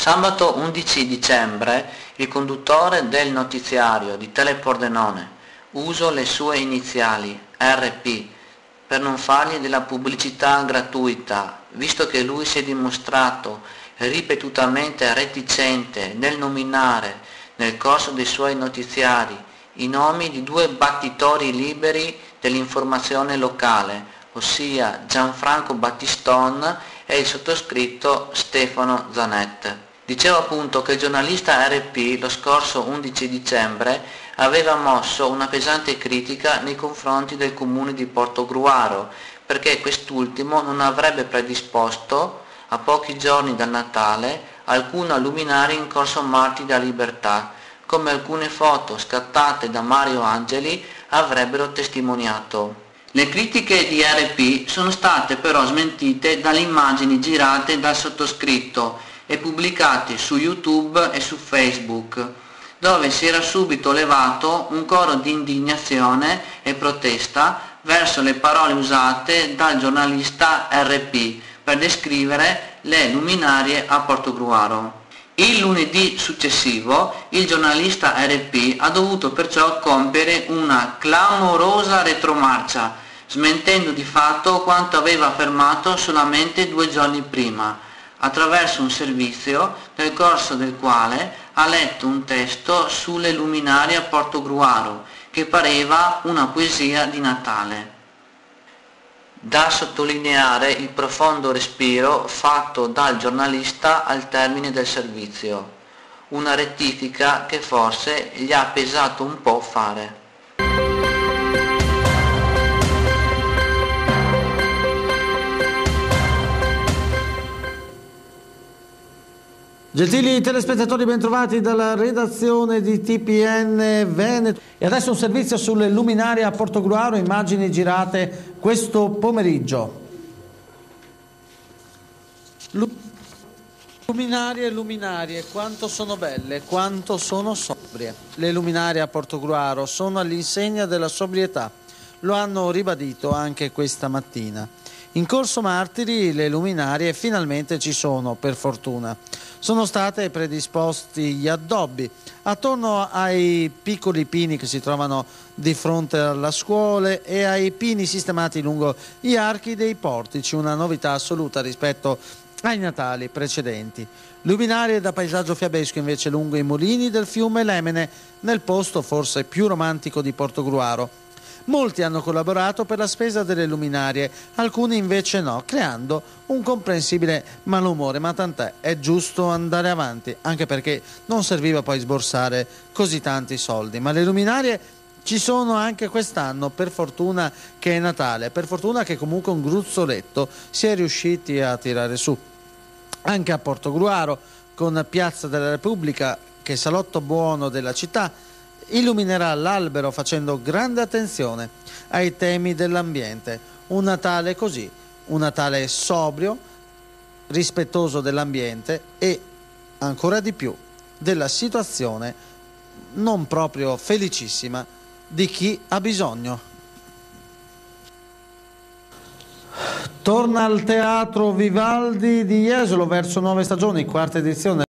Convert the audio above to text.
Sabato 11 dicembre il conduttore del notiziario di Telepordenone uso le sue iniziali RP per non fargli della pubblicità gratuita, visto che lui si è dimostrato ripetutamente reticente nel nominare nel corso dei suoi notiziari i nomi di due battitori liberi dell'informazione locale, ossia Gianfranco Battiston e il sottoscritto Stefano Zanet. Dicevo appunto che il giornalista RP lo scorso 11 dicembre aveva mosso una pesante critica nei confronti del comune di Portogruaro perché quest'ultimo non avrebbe predisposto a pochi giorni dal Natale alcuna luminaria in corso Marti della Libertà, come alcune foto scattate da Mario Angeli avrebbero testimoniato. Le critiche di RP sono state però smentite dalle immagini girate dal sottoscritto e pubblicate su YouTube e su Facebook, dove si era subito levato un coro di indignazione e protesta verso le parole usate dal giornalista RP per descrivere le luminarie a Portogruaro. Il lunedì successivo il giornalista RP ha dovuto perciò compiere una clamorosa retromarcia, smentendo di fatto quanto aveva affermato solamente due giorni prima, attraverso un servizio nel corso del quale ha letto un testo sulle luminarie a Portogruaro, che pareva una poesia di Natale. Da sottolineare il profondo respiro fatto dal giornalista al termine del servizio, una rettifica che forse gli ha pesato un po' fare. Gentili telespettatori, bentrovati dalla redazione di TPN Veneto. E adesso un servizio sulle luminarie a Portogruaro, immagini girate questo pomeriggio. Luminarie, luminarie, quanto sono belle, quanto sono sobrie. Le luminarie a Portogruaro sono all'insegna della sobrietà. Lo hanno ribadito anche questa mattina. In Corso Martiri le luminarie finalmente ci sono, per fortuna. Sono state predisposti gli addobbi attorno ai piccoli pini che si trovano di fronte alla scuola e ai pini sistemati lungo gli archi dei portici, una novità assoluta rispetto ai Natali precedenti. Luminarie da paesaggio fiabesco invece lungo i mulini del fiume Lemene, nel posto forse più romantico di Portogruaro Molti hanno collaborato per la spesa delle luminarie, alcuni invece no, creando un comprensibile malumore, ma tant'è, è giusto andare avanti, anche perché non serviva poi sborsare così tanti soldi, ma le luminarie ci sono anche quest'anno, per fortuna che è Natale, per fortuna che comunque un gruzzoletto si è riusciti a tirare su. Anche a Portogruaro, con Piazza della Repubblica, che è salotto buono della città, illuminerà l'albero facendo grande attenzione ai temi dell'ambiente. Un Natale così, un Natale sobrio, rispettoso dell'ambiente e ancora di più della situazione non proprio felicissima di chi ha bisogno. Torna al teatro Vivaldi di Jesolo verso nuove stagioni, quarta edizione.